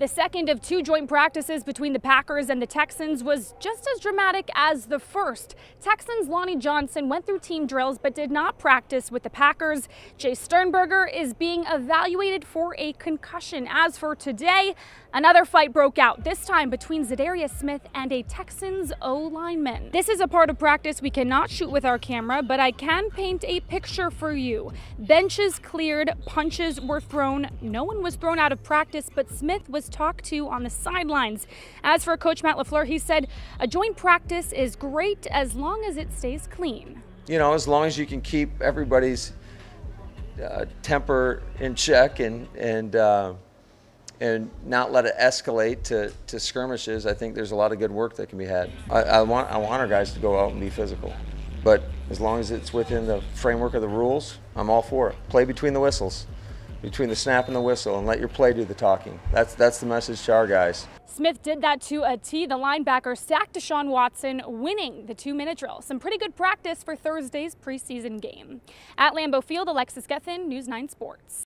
The second of two joint practices between the Packers and the Texans was just as dramatic as the first. Texans Lonnie Johnson went through team drills but did not practice with the Packers. Jace Sternberger is being evaluated for a concussion. As for today, another fight broke out, this time between Za'Darius Smith and a Texans O lineman. This is a part of practice we cannot shoot with our camera, but I can paint a picture for you. Benches cleared, punches were thrown. No one was thrown out of practice, but Smith was talked to on the sidelines. As for Coach Matt LaFleur, he said a joint practice is great as long as it stays clean. You know, as long as you can keep everybody's uh, temper in check and and uh, and not let it escalate to, to skirmishes, I think there's a lot of good work that can be had. I, I want I want our guys to go out and be physical, but as long as it's within the framework of the rules, I'm all for it. Play between the whistles between the snap and the whistle and let your play do the talking. That's that's the message to our guys. Smith did that to a T. The linebacker sacked Deshaun Watson, winning the two-minute drill. Some pretty good practice for Thursday's preseason game. At Lambeau Field, Alexis Geffin, News 9 Sports.